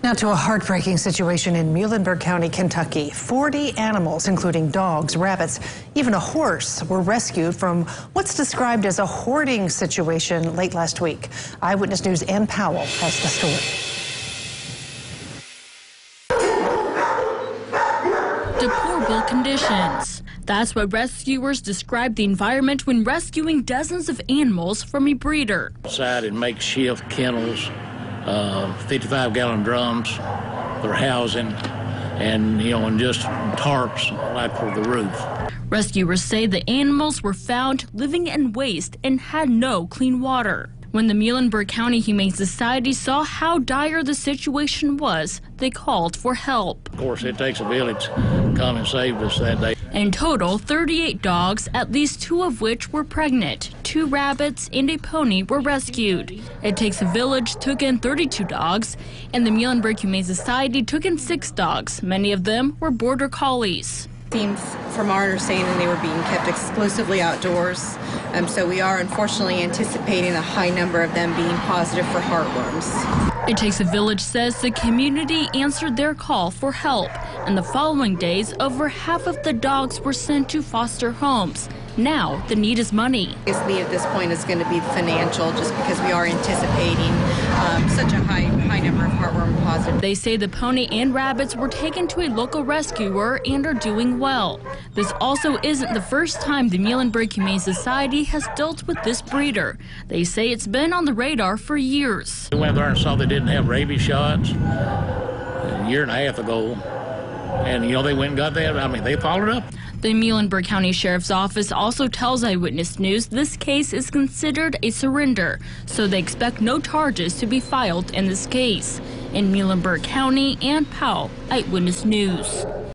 Now to a heartbreaking situation in Muhlenberg County, Kentucky. 40 animals, including dogs, rabbits, even a horse, were rescued from what's described as a hoarding situation late last week. Eyewitness News' Ann Powell has the story. Deplorable conditions. That's what rescuers describe the environment when rescuing dozens of animals from a breeder. Outside in makeshift kennels, Uh, 55 gallon drums for housing, and you know, and just tarps like for the roof. Rescuers say the animals were found living in waste and had no clean water. When the Muhlenberg County Humane Society saw how dire the situation was, they called for help. Of course, it takes a village to come and save us that day. In total, 38 dogs, at least two of which were pregnant. Two rabbits and a pony were rescued. It Takes a Village took in 32 dogs, and the Muhlenberg Humane Society took in six dogs. Many of them were border collies. From our understanding, they were being kept exclusively outdoors. Um, so we are unfortunately anticipating a high number of them being positive for heartworms. It Takes a Village says the community answered their call for help. and the following days, over half of the dogs were sent to foster homes. Now, the need is money. This need at this point is going to be financial just because we are anticipating um, such a high, high number of heartworm positive. They say the pony and rabbits were taken to a local rescuer and are doing well. This also isn't the first time the Muhlenberg Humane Society has dealt with this breeder. They say it's been on the radar for years. We went there and saw they didn't have rabies shots a year and a half ago. And, you know, they went and got that. I mean, they followed up. The Muhlenberg County Sheriff's Office also tells Eyewitness News this case is considered a surrender, so they expect no charges to be filed in this case. In Muhlenberg County, Ann Powell, Eyewitness News.